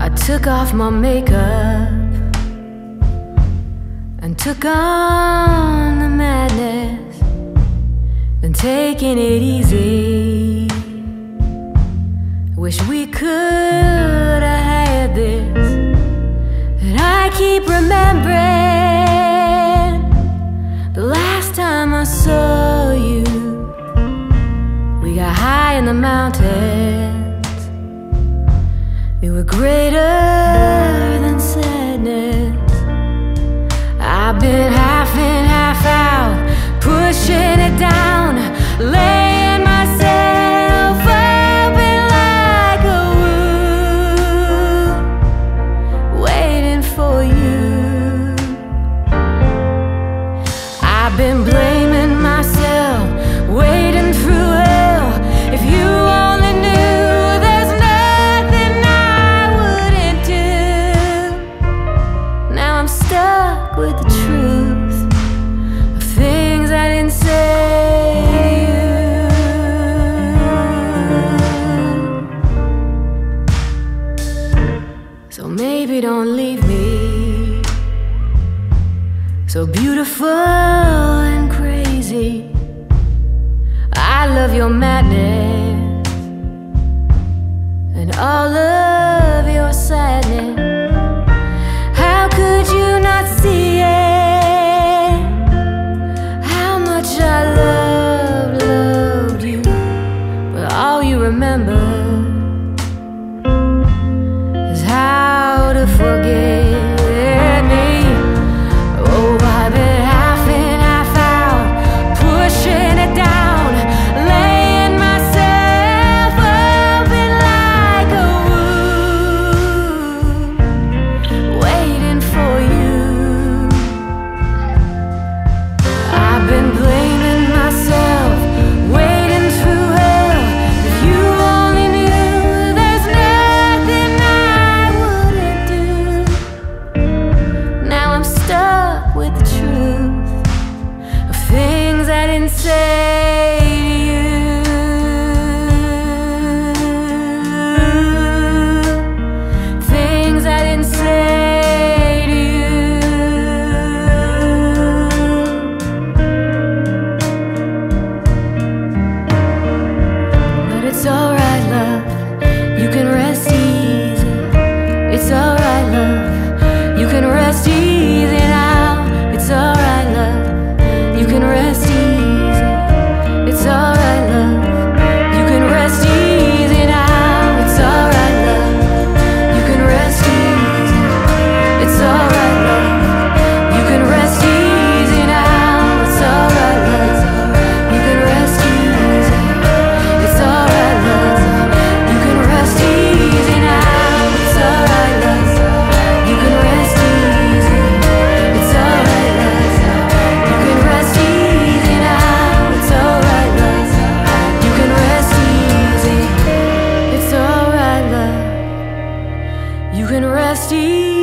I took off my makeup and took on the madness, been taking it easy. Wish we could have had this, and I keep remembering the last time I saw high in the mountains. We were greater than sadness. I've been half in, half out, pushing it down, laying myself open like a wound, waiting for you. I've been blaming so beautiful and crazy. I love your madness and all of your sadness. How could you not see it? How much I loved, loved you, but all you remember It's alright, love. You can rest easy now. It's alright, love. You can rest easy.